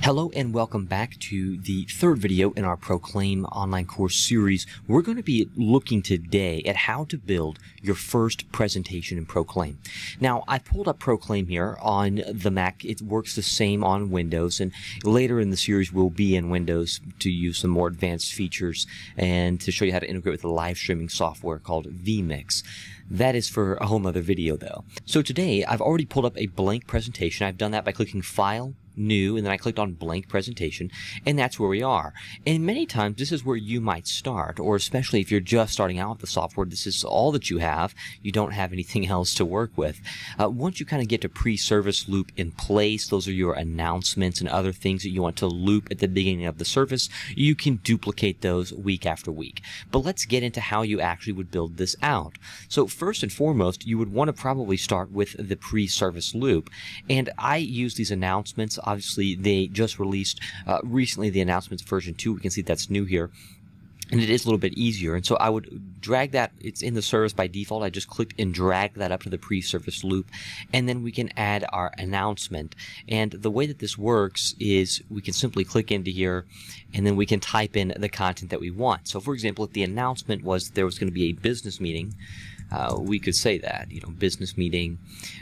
Hello and welcome back to the third video in our Proclaim online course series. We're going to be looking today at how to build your first presentation in Proclaim. Now, I pulled up Proclaim here on the Mac. It works the same on Windows and later in the series we'll be in Windows to use some more advanced features and to show you how to integrate with a live streaming software called vMix. That is for a whole other video though. So today I've already pulled up a blank presentation. I've done that by clicking File, new and then I clicked on blank presentation and that's where we are. And many times this is where you might start or especially if you're just starting out with the software this is all that you have. You don't have anything else to work with. Uh, once you kind of get to pre-service loop in place those are your announcements and other things that you want to loop at the beginning of the service you can duplicate those week after week. But let's get into how you actually would build this out. So first and foremost you would want to probably start with the pre-service loop and I use these announcements obviously they just released uh, recently the announcements version 2 we can see that's new here and it is a little bit easier. And so I would drag that, it's in the service by default. I just clicked and drag that up to the pre-service loop. And then we can add our announcement. And the way that this works is we can simply click into here and then we can type in the content that we want. So for example, if the announcement was there was going to be a business meeting, uh, we could say that, you know, business meeting,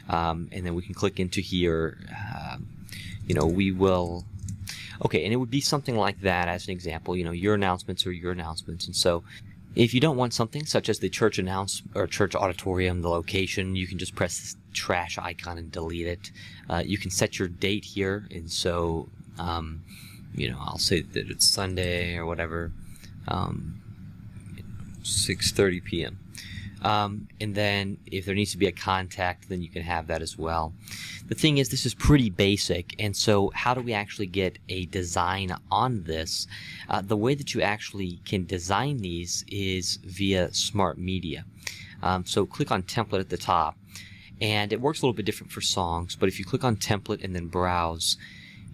um, and then we can click into here, uh, you know, we will okay and it would be something like that as an example you know your announcements are your announcements. And so if you don't want something such as the church announce or church auditorium the location you can just press this trash icon and delete it. Uh, you can set your date here. And so um, you know I'll say that it's Sunday or whatever um, 6:30 p.m. Um, and then if there needs to be a contact, then you can have that as well. The thing is, this is pretty basic, and so how do we actually get a design on this? Uh, the way that you actually can design these is via Smart Media. Um, so click on Template at the top, and it works a little bit different for songs, but if you click on Template and then Browse,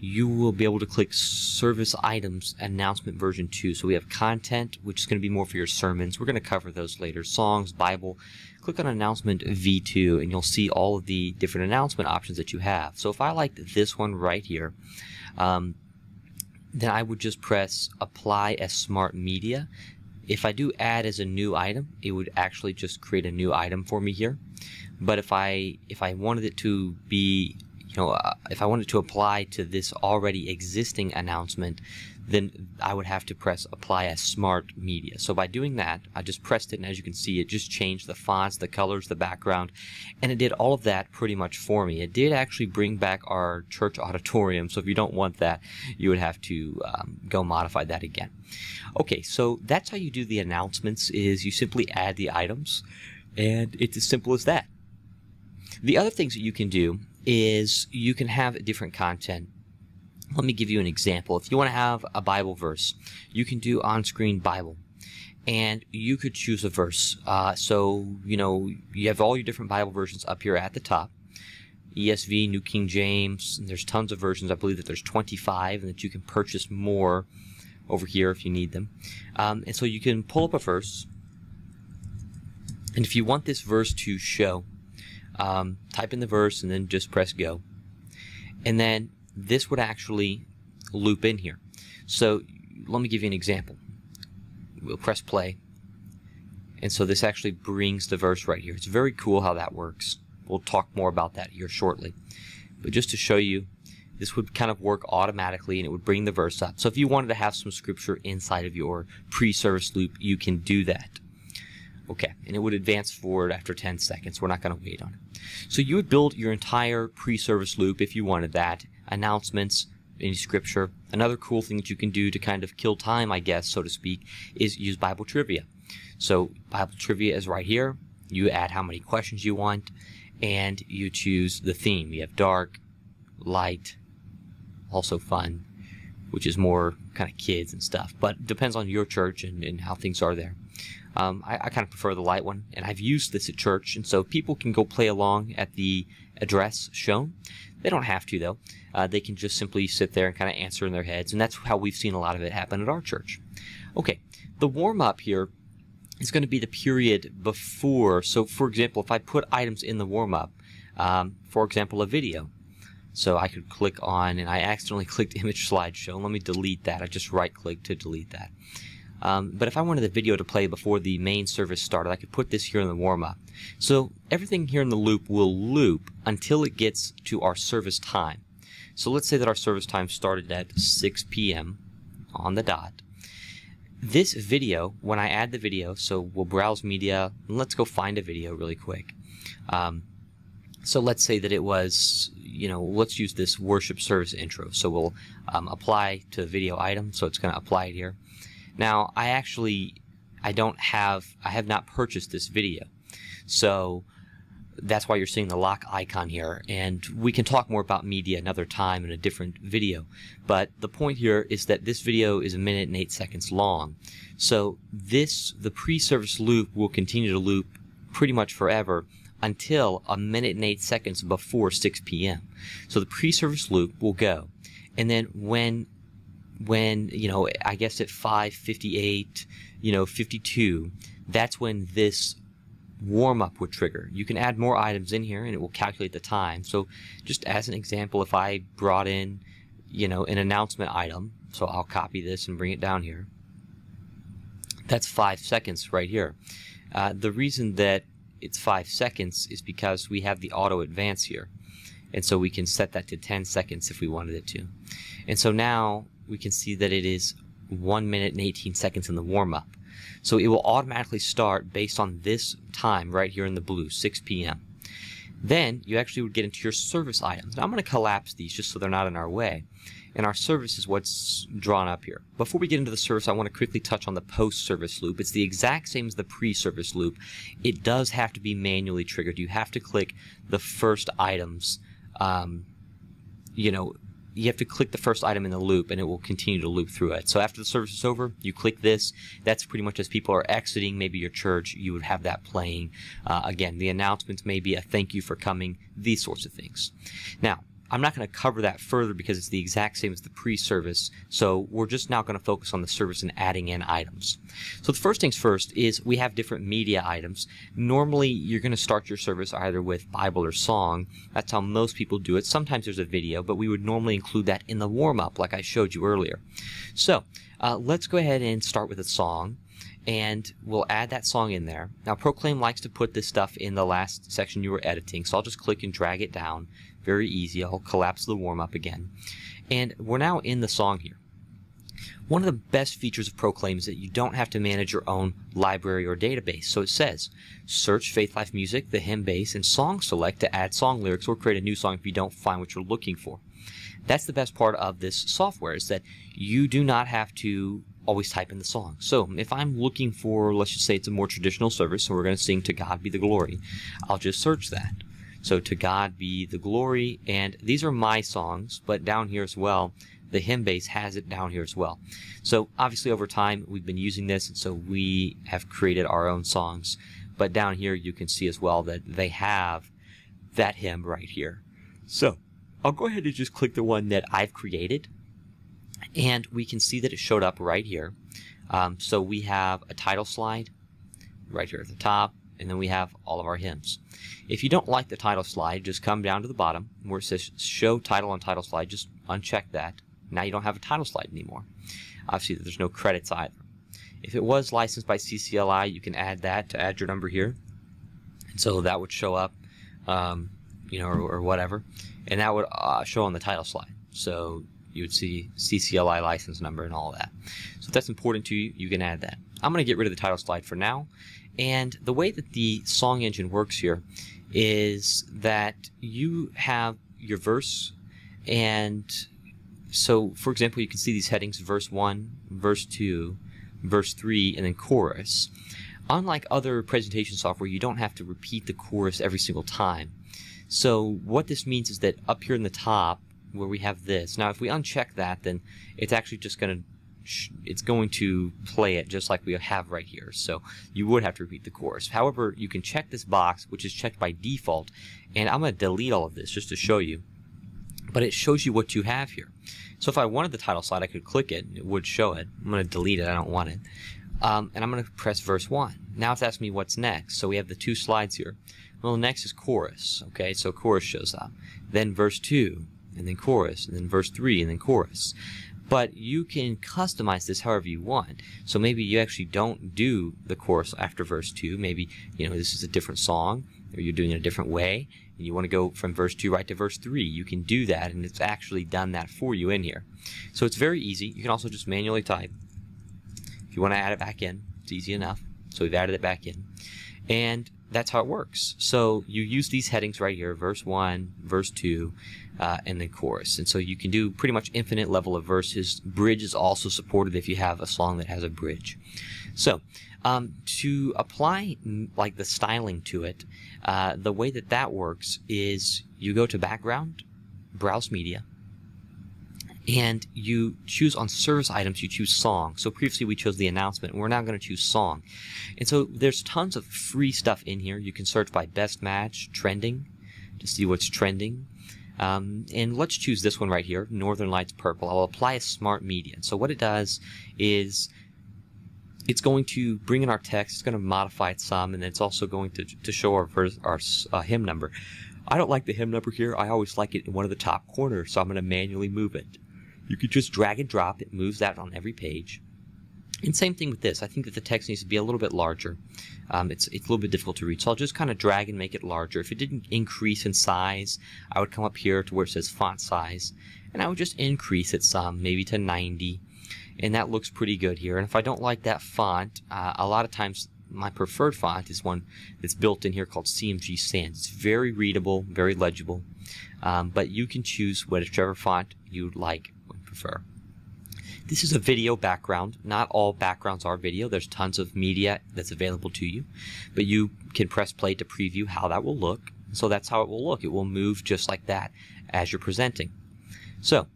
you will be able to click service items announcement version 2 so we have content which is going to be more for your sermons. We're going to cover those later. Songs bible. Click on announcement v2 and you'll see all of the different announcement options that you have. So if i liked this one right here um, then i would just press apply as smart media. If i do add as a new item it would actually just create a new item for me here. But if i if i wanted it to be you know, uh, if I wanted to apply to this already existing announcement, then I would have to press apply as smart media. So by doing that, I just pressed it and as you can see, it just changed the fonts, the colors, the background, and it did all of that pretty much for me. It did actually bring back our church auditorium. So if you don't want that, you would have to um, go modify that again. Okay, so that's how you do the announcements is you simply add the items and it's as simple as that. The other things that you can do is you can have different content. Let me give you an example. If you want to have a Bible verse, you can do on-screen Bible. And you could choose a verse. Uh, so, you know, you have all your different Bible versions up here at the top. ESV, New King James, there's tons of versions. I believe that there's 25 and that you can purchase more over here if you need them. Um, and so you can pull up a verse. And if you want this verse to show, um, type in the verse and then just press go. And then this would actually loop in here. So let me give you an example. We'll press play. And so this actually brings the verse right here. It's very cool how that works. We'll talk more about that here shortly. But just to show you, this would kind of work automatically and it would bring the verse up. So if you wanted to have some scripture inside of your pre-service loop, you can do that. Okay, and it would advance forward after 10 seconds. We're not going to wait on it. So you would build your entire pre-service loop if you wanted that. Announcements, any scripture. Another cool thing that you can do to kind of kill time, I guess, so to speak, is use Bible trivia. So Bible trivia is right here. You add how many questions you want, and you choose the theme. You have dark, light, also fun, which is more kind of kids and stuff. But depends on your church and, and how things are there. Um, I, I kind of prefer the light one, and I've used this at church, and so people can go play along at the address shown. They don't have to, though. Uh, they can just simply sit there and kind of answer in their heads, and that's how we've seen a lot of it happen at our church. Okay, the warm up here is going to be the period before. So, for example, if I put items in the warm up, um, for example, a video. So I could click on, and I accidentally clicked image slideshow. Let me delete that. I just right click to delete that. Um, but if I wanted the video to play before the main service started, I could put this here in the warm-up. So everything here in the loop will loop until it gets to our service time. So let's say that our service time started at 6 p.m. on the dot. This video, when I add the video, so we'll browse media, and let's go find a video really quick. Um, so let's say that it was, you know, let's use this worship service intro. So we'll um, apply to the video item, so it's going to apply it here. Now, I actually, I don't have, I have not purchased this video. So that's why you're seeing the lock icon here. And we can talk more about media another time in a different video. But the point here is that this video is a minute and eight seconds long. So this, the pre-service loop will continue to loop pretty much forever until a minute and eight seconds before 6 p.m. So the pre-service loop will go. And then when when you know i guess at 558 you know 52 that's when this warm up would trigger. You can add more items in here and it will calculate the time. So just as an example if i brought in you know an announcement item so i'll copy this and bring it down here. That's five seconds right here. Uh, the reason that it's five seconds is because we have the auto advance here. And so we can set that to 10 seconds if we wanted it to. And so now we can see that it is 1 minute and 18 seconds in the warm-up. So it will automatically start based on this time right here in the blue, 6 p.m. Then you actually would get into your service items. Now I'm going to collapse these just so they're not in our way. And our service is what's drawn up here. Before we get into the service, I want to quickly touch on the post-service loop. It's the exact same as the pre-service loop. It does have to be manually triggered. You have to click the first items, um, you know, you have to click the first item in the loop and it will continue to loop through it. So after the service is over, you click this. That's pretty much as people are exiting maybe your church, you would have that playing. Uh, again, the announcements may be a thank you for coming, these sorts of things. Now, I'm not going to cover that further because it's the exact same as the pre-service. So we're just now going to focus on the service and adding in items. So the first things first is we have different media items. Normally you're going to start your service either with Bible or song. That's how most people do it. Sometimes there's a video, but we would normally include that in the warm-up like I showed you earlier. So uh, let's go ahead and start with a song and we'll add that song in there. Now Proclaim likes to put this stuff in the last section you were editing, so I'll just click and drag it down very easy. I'll collapse the warm up again. And we're now in the song here. One of the best features of Proclaim is that you don't have to manage your own library or database. So it says, search Faithlife Music, the hymn base, and SongSelect to add song lyrics or create a new song if you don't find what you're looking for. That's the best part of this software is that you do not have to always type in the song. So if I'm looking for, let's just say it's a more traditional service, so we're going to sing To God Be the Glory, I'll just search that. So to God be the glory. And these are my songs, but down here as well, the hymn base has it down here as well. So obviously over time, we've been using this, and so we have created our own songs. But down here, you can see as well that they have that hymn right here. So I'll go ahead and just click the one that I've created. And we can see that it showed up right here. Um, so we have a title slide right here at the top and then we have all of our hymns. If you don't like the title slide, just come down to the bottom where it says show title on title slide, just uncheck that. Now you don't have a title slide anymore. Obviously there's no credits either. If it was licensed by CCLI, you can add that to add your number here. And so that would show up, um, you know, or, or, whatever. And that would uh, show on the title slide. So you would see CCLI license number and all that. So if that's important to you, you can add that. I'm going to get rid of the title slide for now and the way that the song engine works here is that you have your verse and so for example you can see these headings verse 1 verse 2 verse 3 and then chorus. Unlike other presentation software you don't have to repeat the chorus every single time. So what this means is that up here in the top where we have this now if we uncheck that then it's actually just going to it's going to play it just like we have right here. So you would have to repeat the chorus. However, you can check this box, which is checked by default, and I'm going to delete all of this just to show you. But it shows you what you have here. So if I wanted the title slide, I could click it, and it would show it. I'm going to delete it. I don't want it. Um, and I'm going to press verse 1. Now it's asking me what's next. So we have the two slides here. Well, next is chorus. Okay, so chorus shows up. Then verse 2, and then chorus, and then verse 3, and then chorus. But you can customize this however you want. So maybe you actually don't do the chorus after verse 2. Maybe, you know, this is a different song, or you're doing it a different way, and you want to go from verse 2 right to verse 3. You can do that, and it's actually done that for you in here. So it's very easy. You can also just manually type. If you want to add it back in, it's easy enough. So we've added it back in. And that's how it works. So you use these headings right here, verse 1, verse 2, uh, and then chorus. And so you can do pretty much infinite level of verses. Bridge is also supported if you have a song that has a bridge. So um, to apply like the styling to it, uh, the way that that works is you go to background, browse media, and you choose on service items, you choose song. So previously we chose the announcement, and we're now going to choose song. And so there's tons of free stuff in here. You can search by best match, trending, to see what's trending. Um, and let's choose this one right here, Northern Lights Purple. I'll apply a smart median. So what it does is it's going to bring in our text, it's going to modify it some, and it's also going to, to show our, verse, our uh, hymn number. I don't like the hymn number here. I always like it in one of the top corners, so I'm going to manually move it. You could just drag and drop. It moves that on every page. And same thing with this. I think that the text needs to be a little bit larger. Um, it's, it's a little bit difficult to read. So I'll just kind of drag and make it larger. If it didn't increase in size, I would come up here to where it says font size. And I would just increase it some, maybe to 90. And that looks pretty good here. And if I don't like that font, uh, a lot of times my preferred font is one that's built in here called CMG Sans. It's very readable, very legible. Um, but you can choose whichever font you like or prefer. This is a video background. Not all backgrounds are video. There's tons of media that's available to you, but you can press play to preview how that will look. So that's how it will look. It will move just like that as you're presenting. So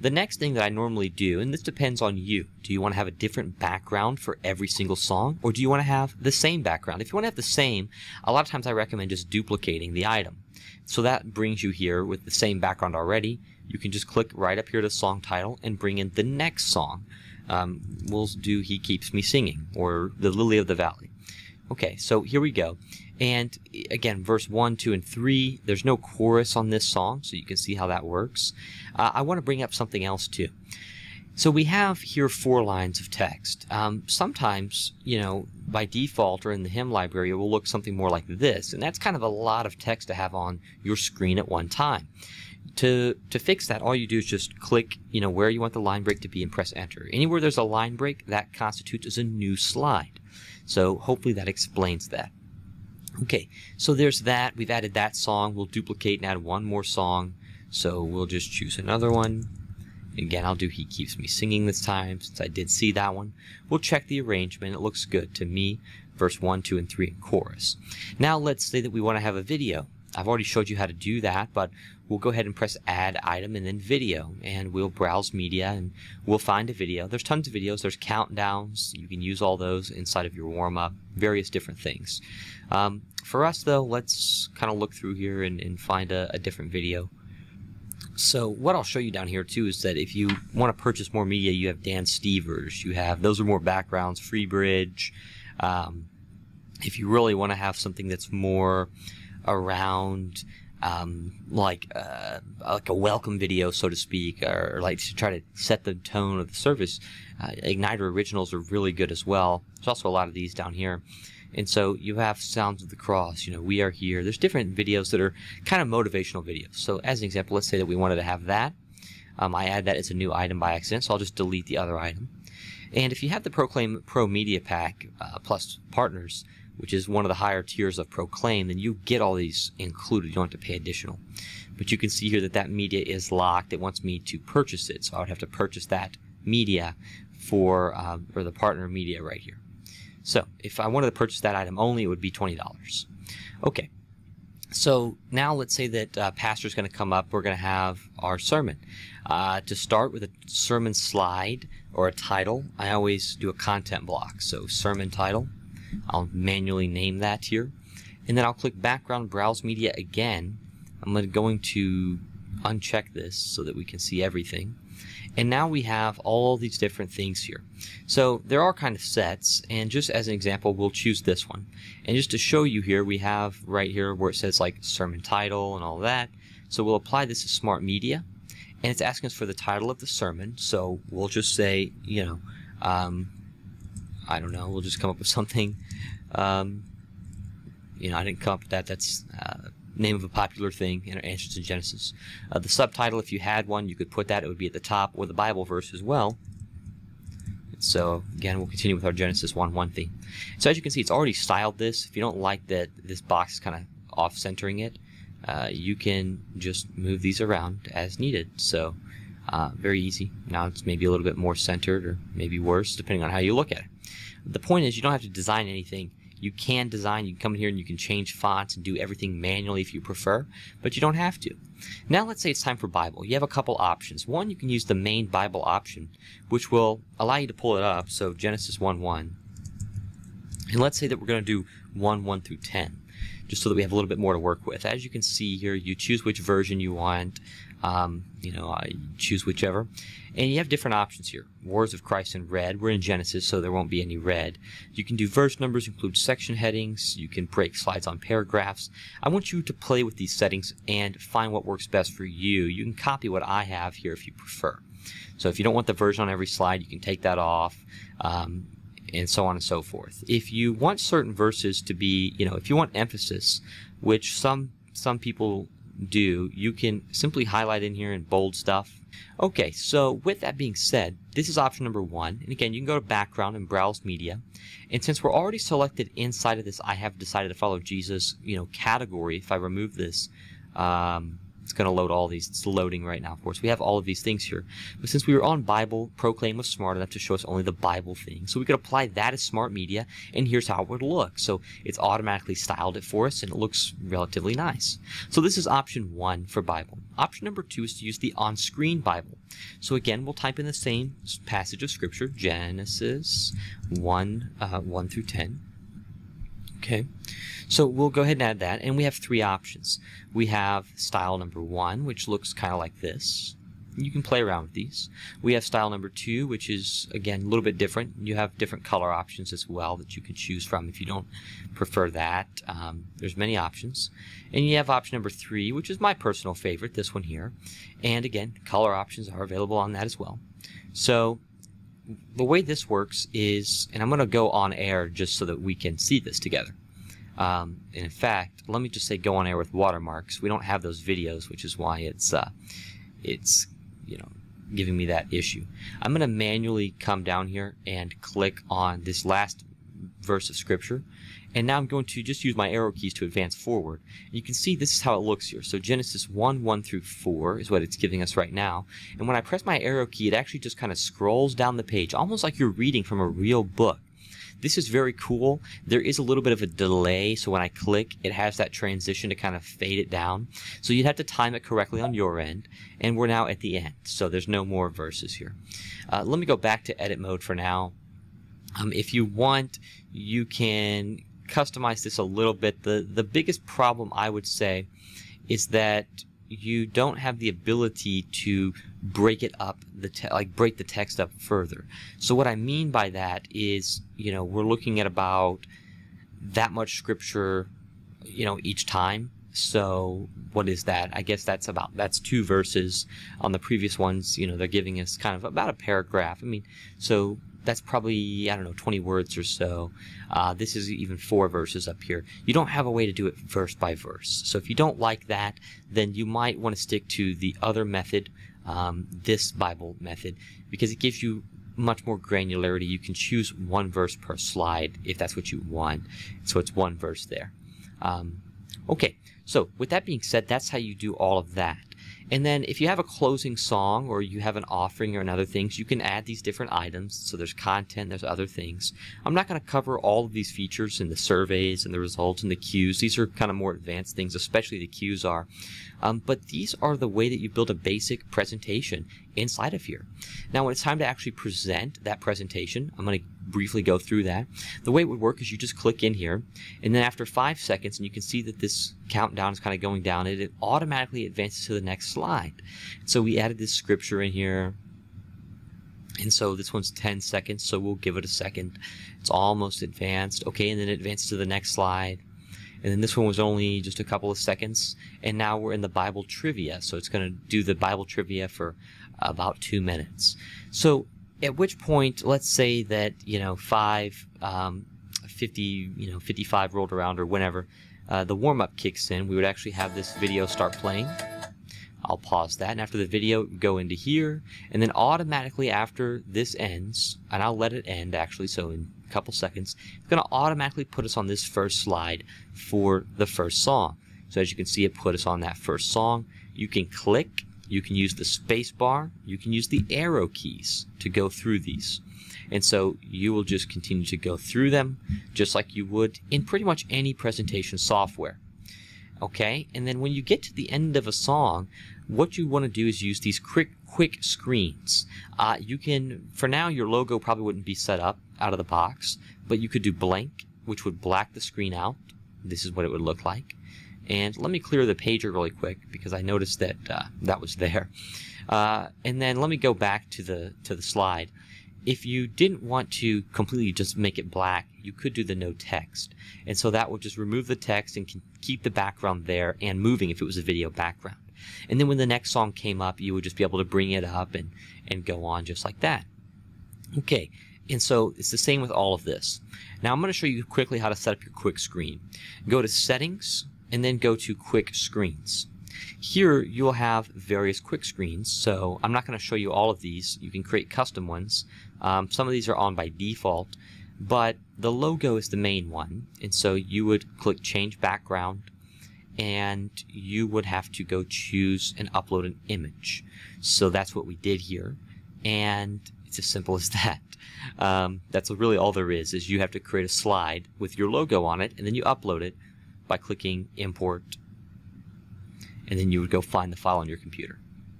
the next thing that I normally do, and this depends on you. Do you want to have a different background for every single song, or do you want to have the same background? If you want to have the same, a lot of times I recommend just duplicating the item. So that brings you here with the same background already you can just click right up here to song title and bring in the next song. Um, we'll do He Keeps Me Singing or The Lily of the Valley. Okay, so here we go. And again, verse 1, 2, and 3, there's no chorus on this song, so you can see how that works. Uh, I want to bring up something else too. So we have here four lines of text. Um, sometimes, you know, by default or in the hymn library, it will look something more like this. And that's kind of a lot of text to have on your screen at one time to to fix that, all you do is just click, you know, where you want the line break to be and press enter. Anywhere there's a line break, that constitutes as a new slide. So hopefully that explains that. Okay, so there's that. We've added that song. We'll duplicate and add one more song. So we'll just choose another one. Again, I'll do He Keeps Me Singing this time, since I did see that one. We'll check the arrangement. It looks good to me. Verse 1, 2, and 3 in chorus. Now let's say that we want to have a video. I've already showed you how to do that, but we'll go ahead and press add item and then video and we'll browse media and we'll find a video. There's tons of videos. There's countdowns. You can use all those inside of your warm-up, various different things. Um, for us though, let's kind of look through here and, and find a, a different video. So what I'll show you down here too is that if you want to purchase more media, you have Dan Stevers. You have those are more backgrounds, FreeBridge. Um, if you really want to have something that's more around um, like uh, like a welcome video, so to speak, or, like to try to set the tone of the service. Uh, Igniter originals are really good as well. There's also a lot of these down here. And so you have Sounds of the Cross, you know, We Are Here. There's different videos that are kind of motivational videos. So as an example, let's say that we wanted to have that. Um, I add that as a new item by accident, so I'll just delete the other item. And if you have the Proclaim Pro Media Pack uh, plus partners, which is one of the higher tiers of Proclaim, then you get all these included. You don't have to pay additional. But you can see here that that media is locked. It wants me to purchase it, so I would have to purchase that media for, um, for the partner media right here. So if I wanted to purchase that item only, it would be $20. Okay. So now let's say that uh, pastor's going to come up. We're going to have our sermon. Uh, to start with a sermon slide or a title, I always do a content block. So sermon title, I'll manually name that here. And then I'll click background browse media again. I'm going to uncheck this so that we can see everything. And now we have all these different things here. So there are kind of sets, and just as an example, we'll choose this one. And just to show you here, we have right here where it says like sermon title and all that. So we'll apply this to smart media. and it's asking us for the title of the sermon. So we'll just say, you know, um, I don't know, we'll just come up with something. Um, you know, I didn't come up with that. That's uh, name of a popular thing in our Answers in Genesis. Uh, the subtitle, if you had one, you could put that. It would be at the top, or the Bible verse as well. So again, we'll continue with our Genesis 1-1 theme. So as you can see, it's already styled this. If you don't like that this box is kind of off-centering it, uh, you can just move these around as needed. So uh, very easy. Now it's maybe a little bit more centered or maybe worse, depending on how you look at it. The point is you don't have to design anything you can design, you can come in here and you can change fonts and do everything manually if you prefer, but you don't have to. Now let's say it's time for Bible. You have a couple options. One, you can use the main Bible option, which will allow you to pull it up, so Genesis 1 1. And let's say that we're going to do 1 1 through 10, just so that we have a little bit more to work with. As you can see here, you choose which version you want. Um, you know, I choose whichever. And you have different options here. Words of Christ in red. We're in Genesis, so there won't be any red. You can do verse numbers, include section headings. You can break slides on paragraphs. I want you to play with these settings and find what works best for you. You can copy what I have here if you prefer. So if you don't want the version on every slide, you can take that off. Um, and so on and so forth. If you want certain verses to be, you know, if you want emphasis, which some some people do, you can simply highlight in here and bold stuff. Okay, so with that being said, this is option number one. And again, you can go to background and browse media. And since we're already selected inside of this I have decided to follow Jesus, you know, category, if I remove this, um, it's going to load all these. It's loading right now, of course. We have all of these things here. But since we were on Bible, Proclaim was smart enough to show us only the Bible thing. So we could apply that as smart media, and here's how it would look. So it's automatically styled it for us, and it looks relatively nice. So this is option one for Bible. Option number two is to use the on-screen Bible. So again, we'll type in the same passage of Scripture, Genesis 1, uh, 1 through 10. Okay. So we'll go ahead and add that, and we have three options. We have style number one, which looks kind of like this. You can play around with these. We have style number two, which is, again, a little bit different. You have different color options as well that you can choose from if you don't prefer that. Um, there's many options. And you have option number three, which is my personal favorite, this one here. And again, color options are available on that as well. So the way this works is, and I'm going to go on air just so that we can see this together. Um, in fact, let me just say go on air with watermarks. We don't have those videos, which is why it's uh, it's you know giving me that issue. I'm going to manually come down here and click on this last verse of scripture. And now I'm going to just use my arrow keys to advance forward. And you can see this is how it looks here. So Genesis 1, 1 through 4 is what it's giving us right now. And when I press my arrow key, it actually just kind of scrolls down the page, almost like you're reading from a real book. This is very cool. There is a little bit of a delay, so when I click, it has that transition to kind of fade it down. So you'd have to time it correctly on your end, and we're now at the end, so there's no more verses here. Uh, let me go back to edit mode for now. Um, if you want, you can customize this a little bit. The, the biggest problem I would say is that you don't have the ability to break it up the te- like break the text up further. So what I mean by that is, you know, we're looking at about that much scripture, you know, each time. So what is that? I guess that's about that's two verses. On the previous ones, you know, they're giving us kind of about a paragraph. I mean, so that's probably I don't know 20 words or so. Uh, this is even four verses up here. You don't have a way to do it verse by verse. So if you don't like that, then you might want to stick to the other method, um, this Bible method, because it gives you much more granularity. You can choose one verse per slide if that's what you want. So it's one verse there. Um, okay, so with that being said, that's how you do all of that. And then if you have a closing song or you have an offering or other things, you can add these different items. So there's content, there's other things. I'm not going to cover all of these features in the surveys and the results and the cues. These are kind of more advanced things, especially the cues are. Um, but these are the way that you build a basic presentation inside of here. Now, when it's time to actually present that presentation, I'm going to briefly go through that. The way it would work is you just click in here, and then after five seconds, and you can see that this countdown is kind of going down, it, it automatically advances to the next slide. So we added this scripture in here, and so this one's 10 seconds, so we'll give it a second. It's almost advanced. Okay, and then it advances to the next slide. And then this one was only just a couple of seconds. And now we're in the Bible trivia. So it's going to do the Bible trivia for about two minutes. So at which point, let's say that, you know, five, um, 50, you know, 55 rolled around or whenever, uh, the warm up kicks in, we would actually have this video start playing. I'll pause that, and after the video, go into here, and then automatically after this ends, and I'll let it end actually, so in a couple seconds, it's going to automatically put us on this first slide for the first song. So as you can see, it put us on that first song. You can click, you can use the space bar, you can use the arrow keys to go through these. And so you will just continue to go through them just like you would in pretty much any presentation software. Okay, and then when you get to the end of a song, what you want to do is use these quick quick screens. Uh, you can, for now, your logo probably wouldn't be set up out of the box, but you could do blank, which would black the screen out. This is what it would look like. And let me clear the pager really quick because I noticed that uh, that was there. Uh, and then let me go back to the to the slide. If you didn't want to completely just make it black, you could do the no text. And so that would just remove the text and keep the background there and moving if it was a video background. And then when the next song came up, you would just be able to bring it up and, and go on just like that. Okay, and so it's the same with all of this. Now I'm going to show you quickly how to set up your quick screen. Go to settings and then go to quick screens. Here you'll have various quick screens, so I'm not going to show you all of these. You can create custom ones. Um, some of these are on by default, but the logo is the main one, and so you would click change background and you would have to go choose and upload an image. So that's what we did here, and it's as simple as that. Um, that's really all there is, is you have to create a slide with your logo on it, and then you upload it by clicking import, and then you would go find the file on your computer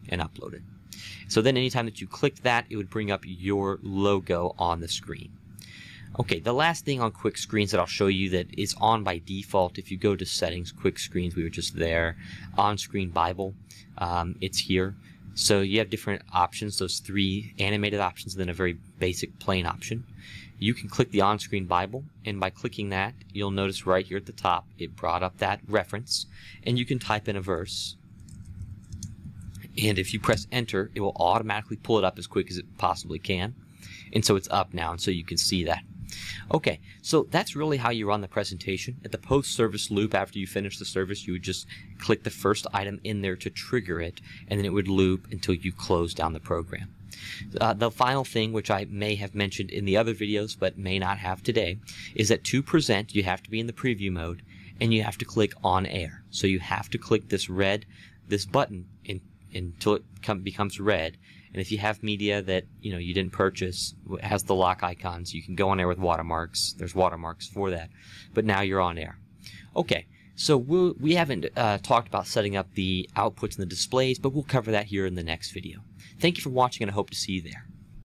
and upload it. So then anytime that you clicked that, it would bring up your logo on the screen. Okay, the last thing on quick screens that I'll show you that is on by default, if you go to settings, quick screens, we were just there, on-screen Bible, um, it's here. So you have different options, those three animated options, and then a very basic plain option. You can click the on-screen Bible, and by clicking that, you'll notice right here at the top, it brought up that reference, and you can type in a verse. And if you press enter, it will automatically pull it up as quick as it possibly can. And so it's up now, and so you can see that. Okay, so that's really how you run the presentation. At the post-service loop, after you finish the service, you would just click the first item in there to trigger it, and then it would loop until you close down the program. Uh, the final thing, which I may have mentioned in the other videos but may not have today, is that to present, you have to be in the preview mode, and you have to click on air. So you have to click this red, this button in, until it come, becomes red, and if you have media that you know you didn't purchase, has the lock icons, you can go on air with watermarks. There's watermarks for that. But now you're on air. Okay, so we'll, we haven't uh, talked about setting up the outputs and the displays, but we'll cover that here in the next video. Thank you for watching, and I hope to see you there.